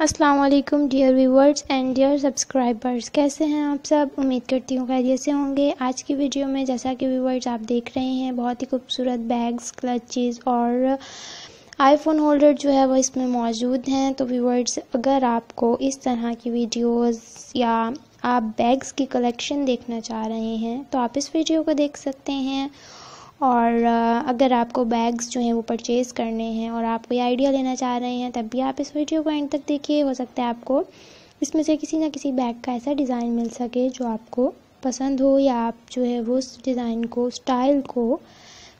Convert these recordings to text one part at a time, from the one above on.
अस्सलाम वालेकुम dear viewers and dear subscribers कैसे हैं आप सब? उम्मीद करती हूँ खैरियत से होंगे। आज की वीडियो में जैसा कि व्यूवर्स आप देख रहे हैं, बहुत ही खूबसूरत बैग्स क्लचेस और आईफोन होल्डर जो है वो इसमें मौजूद हैं। तो व्यूवर्स अगर आपको इस तरह की वीडियोस या आप बैग्स की कलेक्शन देखना चाह रहे हैं तो आप इस वीडियो को देख सकते हैं। और अगर आपको बैग्स जो हैं वो परचेज़ करने हैं और आप कोई आइडिया लेना चाह रहे हैं, तब भी आप इस वीडियो को एंड तक देखिए। हो सकता है आपको इसमें से किसी ना किसी बैग का ऐसा डिज़ाइन मिल सके जो आपको पसंद हो या आप जो है वो उस डिज़ाइन को स्टाइल को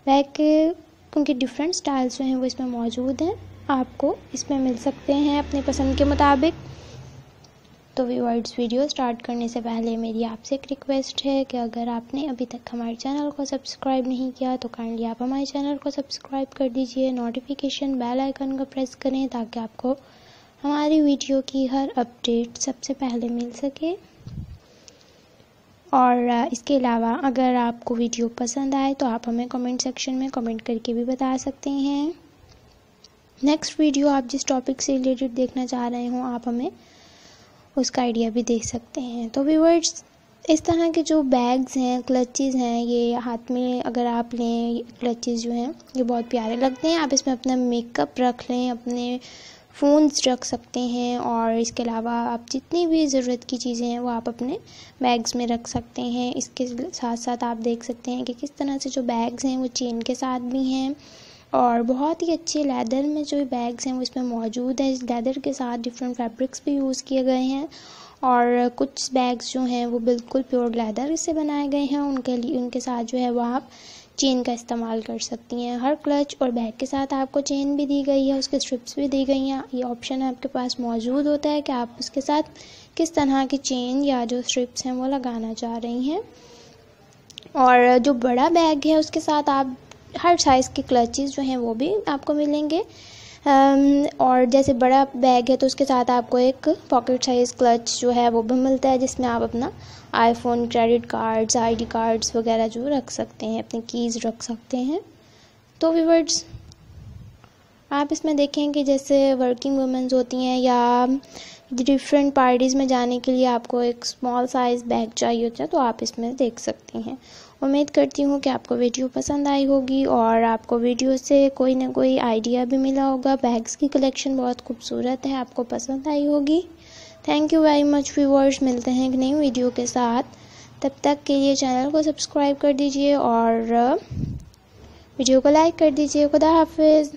बैग के उनके डिफरेंट स्टाइल्स जो हैं वो इसमें मौजूद हैं। आपको इसमें मिल सकते हैं अपने पसंद के मुताबिक। तो व्यूअर्स वीडियो स्टार्ट करने से पहले मेरी आपसे एक रिक्वेस्ट है कि अगर आपने अभी तक हमारे चैनल को सब्सक्राइब नहीं किया तो काइंडली आप हमारे चैनल को सब्सक्राइब कर दीजिए। नोटिफिकेशन बेल आइकन को प्रेस करें ताकि आपको हमारी वीडियो की हर अपडेट सबसे पहले मिल सके। और इसके अलावा अगर आपको वीडियो पसंद आए तो आप हमें कमेंट सेक्शन में कमेंट करके भी बता सकते हैं। नेक्स्ट वीडियो आप जिस टॉपिक से रिलेटेड देखना चाह रहे हो, आप हमें उसका आइडिया भी दे सकते हैं। तो व्यूवर्स इस तरह के जो बैग्स हैं क्लचेज़ हैं, ये हाथ में अगर आप लें क्लचेज़ जो हैं, ये बहुत प्यारे लगते हैं। आप इसमें अपना मेकअप रख लें, अपने फ़ोन्स रख सकते हैं और इसके अलावा आप जितनी भी ज़रूरत की चीज़ें हैं, वो आप अपने बैग्स में रख सकते हैं। इसके साथ साथ आप देख सकते हैं कि किस तरह से जो बैग्स हैं, वो चेन के साथ भी हैं। और बहुत ही अच्छे लेदर में जो बैग्स हैं, वो इसमें मौजूद है। इस लेदर के साथ डिफरेंट फैब्रिक्स भी यूज़ किए गए हैं। और कुछ बैग्स जो हैं, वो बिल्कुल प्योर लेदर से बनाए गए हैं। उनके लिए, उनके साथ जो है, वो आप चेन का इस्तेमाल कर सकती हैं। हर क्लच और बैग के साथ आपको चेन भी दी गई है, उसके स्ट्रिप्स भी दी गई हैं। ये ऑप्शन आपके पास मौजूद होता है कि आप उसके साथ किस तरह की चेन या जो स्ट्रिप्स हैं, वो लगाना चाह रही हैं। और जो बड़ा बैग है, उसके साथ आप हर साइज़ के क्लचेस जो हैं वो भी आपको मिलेंगे। और जैसे बड़ा बैग है तो उसके साथ आपको एक पॉकेट साइज़ क्लच जो है, वो भी मिलता है, जिसमें आप अपना iPhone credit cards ID cards वगैरह जो रख सकते हैं, अपनी कीज़ रख सकते हैं। तो वीवर्ड्स आप इसमें देखें कि जैसे वर्किंग वुमेंस होती हैं या डिफरेंट पार्टीज़ में जाने के लिए आपको एक स्मॉल साइज़ बैग चाहिए होता है तो आप इसमें देख सकती हैं। उम्मीद करती हूँ कि आपको वीडियो पसंद आई होगी और आपको वीडियो से कोई ना कोई आइडिया भी मिला होगा। बैग्स की कलेक्शन बहुत खूबसूरत है, आपको पसंद आई होगी। Thank you very much viewers मिलते हैं एक नई वीडियो के साथ। तब तक के लिए चैनल को सब्सक्राइब कर दीजिए और वीडियो को लाइक कर दीजिए। खुदा हाफिज़।